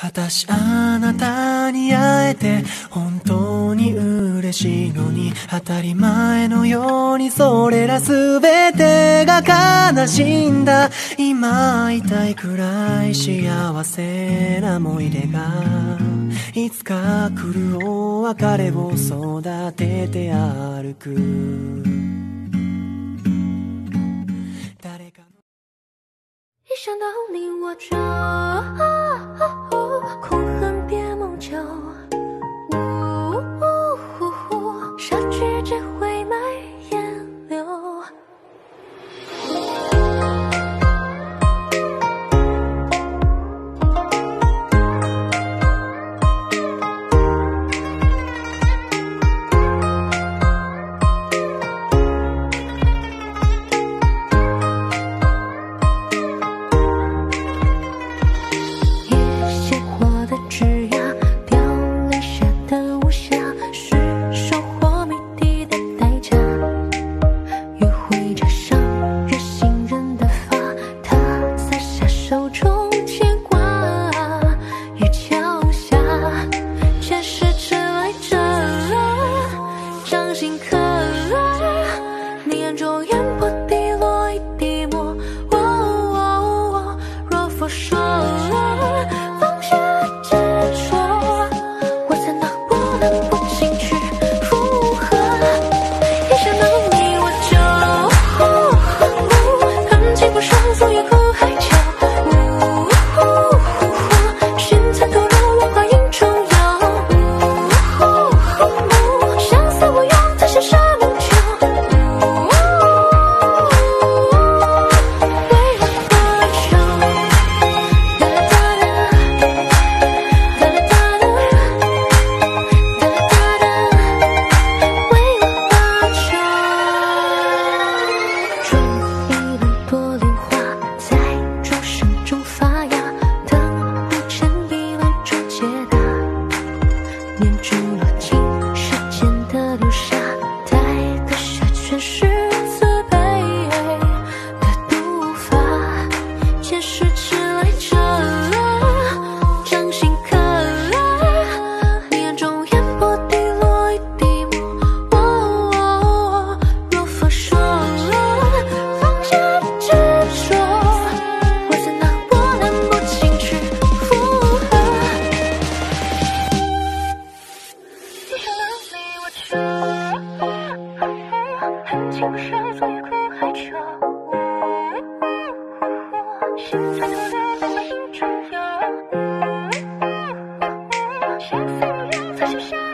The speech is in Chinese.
私あなたに会えて本当に嬉しいのに当たり前のようにそれら全てが悲しんだ。今会いたいくらい幸せな思い出がいつか来るお別れを育てて歩く。誰かの。一想到你我就空恨别梦久，前世迟来者，掌心刻。你眼中烟波滴落一滴墨，若佛说放下执着，我怎能不能不进去附和？恨尽不上松叶苦海秋。相思无用才笑山